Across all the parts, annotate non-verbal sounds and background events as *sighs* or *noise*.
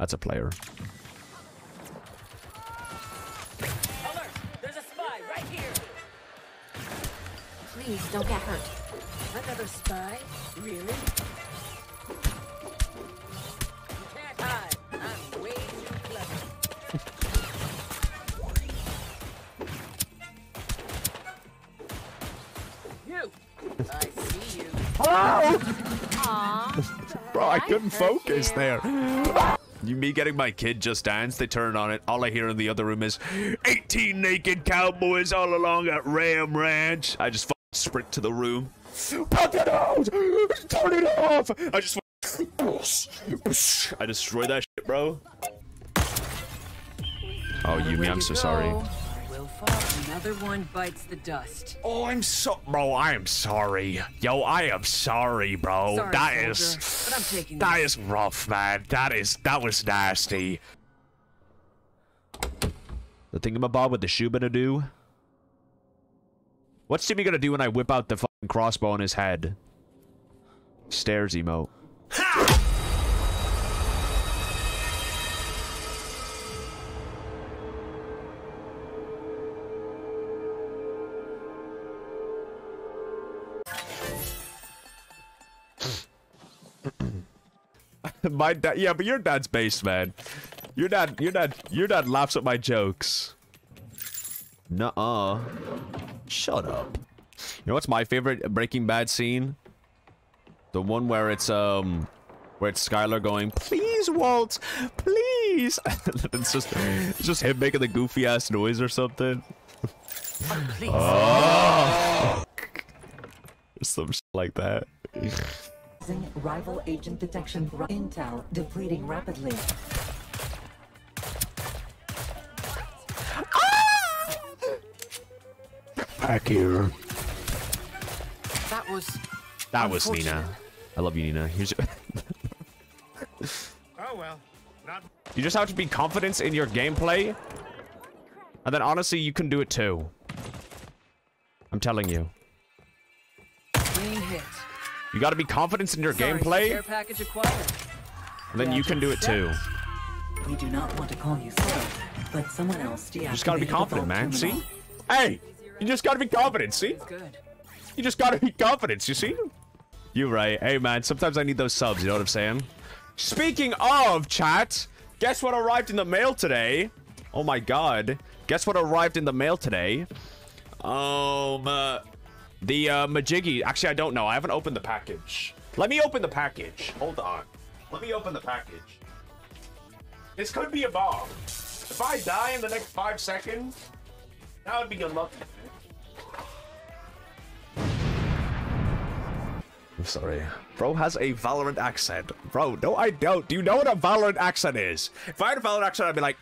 That's a player. Alert! There's a spy right here! Please don't get hurt. Another spy? Really? You can't hide. I'm way too clever. you! I see you. *laughs* Bro, I I couldn't hurt focus you. there. *laughs* You me getting my kid just dance, they turn on it. All I hear in the other room is 18 naked cowboys all along at Ram Ranch. I just sprint to the room. Put it out! Turn it off! I just I destroy that shit, bro. Oh, Yumi, I'm so sorry. go. Will fall. Another one bites the dust. Oh, I'm so, bro. I am sorry. Yo, I am sorry, bro. Sorry, that soldier, is, but I'm taking that this. is rough, man. That is, that was nasty. The thingamabob with the shoe gonna do? What's Timmy gonna do when I whip out the fucking crossbow on his head? Stairs emote. *laughs* my dad, yeah, but your dad's based, man. Your dad, your dad, your dad laughs at my jokes. Nuh-uh. Shut up. You know what's my favorite Breaking Bad scene? The one where it's um, where it's Skyler going, "Please, Walt, please." *laughs* it's just, it's just him making the goofy ass noise or something. Please. *laughs* Some shit like that. Using rival agent detection. Intel depleting rapidly. Ah! Back here. That was. That was Nina. I love you, Nina. Here's. *laughs* Oh well, not You just have to be confident in your gameplay. And then honestly, you can do it too. I'm telling you. Clean hit. You gotta be confident in your Sorry, gameplay, Care package acquired. and then you can do it too. We do not want to call you slow, but someone else deactivated You just gotta be confident, man. terminal. See? Hey! You just gotta be confident, see? Good. You just gotta be confident, you see? You right. Hey, man, sometimes I need those subs, you know what I'm saying? Speaking of, chat, guess what arrived in the mail today? Oh my god. Guess what arrived in the mail today? Um, uh, the, uh, Majiggy. Actually, I don't know. I haven't opened the package. Let me open the package. Hold on. Let me open the package. This could be a bomb. If I die in the next five seconds, that would be unlucky. I'm sorry. Bro has a Valorant accent. Bro, no, I don't. Do you know what a Valorant accent is? If I had a Valorant accent, I'd be like,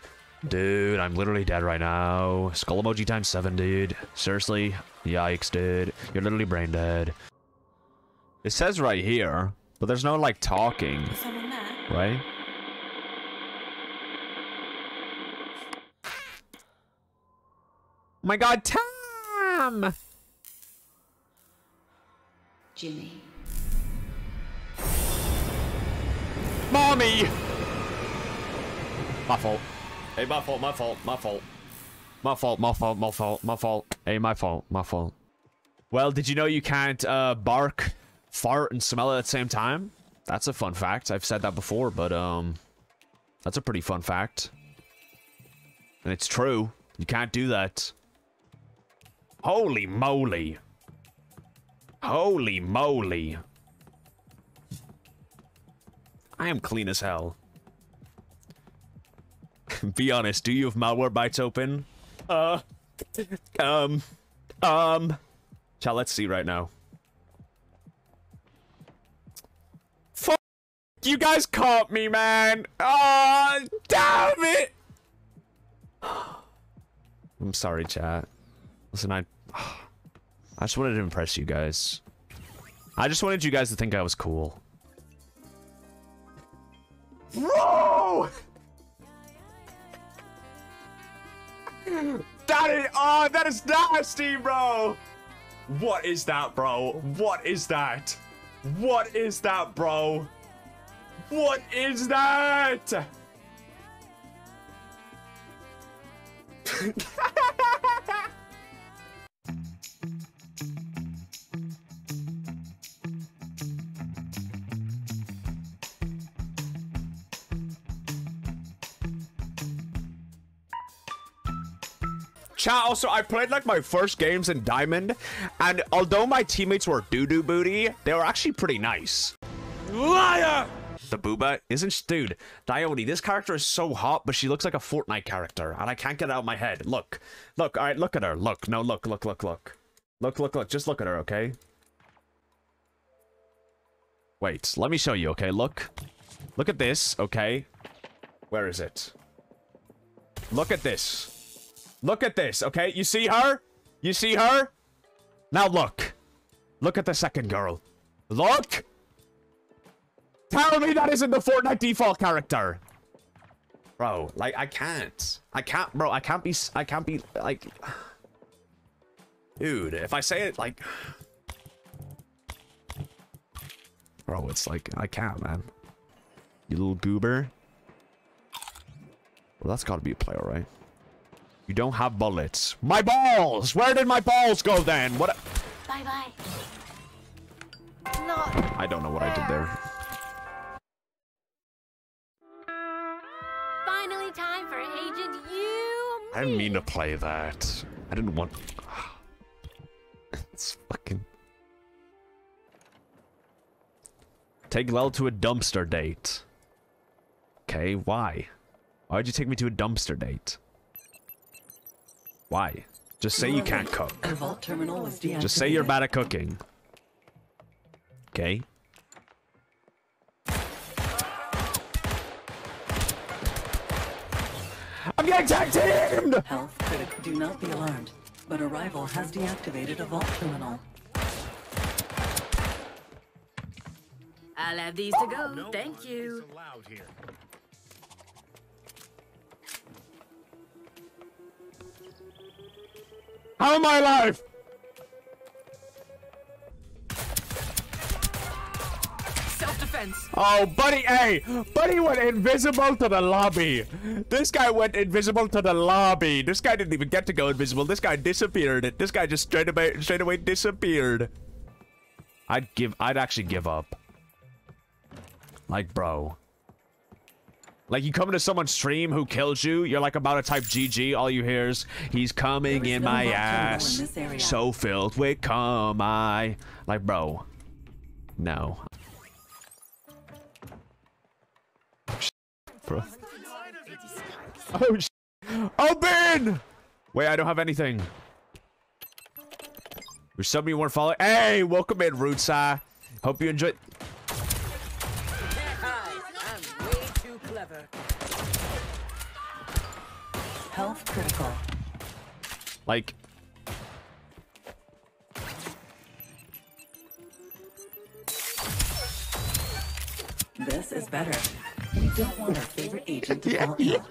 dude, I'm literally dead right now. Skull emoji times seven, dude. Seriously? Yikes, dude. You're literally brain dead. It says right here, but there's no, like, talking, right? Oh my god, Tom! Jimmy. Mommy! My fault. Hey, my fault, my fault, my fault. My fault, my fault, my fault, my fault. Hey, my fault, my fault. Well, did you know you can't uh, bark, fart, and smell at the same time? That's a fun fact. I've said that before, but um, that's a pretty fun fact. And it's true. You can't do that. Holy moly. Holy moly. I am clean as hell. *laughs* Be honest, do you have Malwarebytes open? Uh, um, um. Shall let's see right now. Fuck! You guys caught me, man! Ah, damn it! *sighs* I'm sorry, chat. Listen, I, *sighs* I just wanted to impress you guys. I just wanted you guys to think I was cool. Bro! That is, oh, that is nasty, bro. What is that, bro? What is that? What is that, bro? What is that? *laughs* *laughs* Chat, also, I played like my first games in Diamond, and although my teammates were doo-doo booty, they were actually pretty nice. Liar! The booba isn't sh- dude. Dione, this character is so hot, but she looks like a Fortnite character, and I can't get it out of my head. Look, look, all right, look at her. Look, no, look, look, look, look, look, look, look. Just look at her, okay? Wait, let me show you, okay? Look, look at this, okay? Where is it? Look at this. Look at this, okay? You see her? You see her? Now look. Look at the second girl. Look! Tell me that isn't the Fortnite default character! Bro, like, I can't. I can't, bro, I can't be, I can't be, like... Dude, if I say it, like... Bro, it's like, I can't, man. You little goober. Well, that's gotta be a player, right? You don't have bullets. My balls! Where did my balls go then? What? Bye bye. I don't know what I did there. Finally time for Agent You. I didn't mean to play that. I didn't want. *sighs* it's fucking. Take Lel to a dumpster date. Okay, why? Why'd you take me to a dumpster date? Why? Just say you can't cook. Your vault terminal was deactivated. Just say you're bad at cooking. Okay. I'm getting tag teamed! Health critic, do not be alarmed. But a rival has deactivated a vault terminal. I'll have these to go. Thank you. How am I alive? Self-defense. Oh, buddy, hey, buddy went invisible to the lobby. This guy went invisible to the lobby. This guy didn't even get to go invisible. This guy disappeared. This guy just straight away, straight away disappeared. I'd give, I'd actually give up. Like, bro. Like, you come into someone's stream who kills you, you're like about to type GG, all you hear is, he's coming in no my terminal in ass, so filled with cum, I. Like, bro. No. Bro. Oh, sh Ben! Wait, I don't have anything. There's somebody you weren't following. Hey, welcome in, Rootsa. Hope you enjoyed. Like, This is better. We don't want our favorite agent to fall ill. *laughs*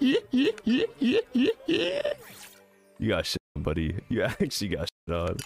you got shit, on, buddy. You *laughs* actually got shit on.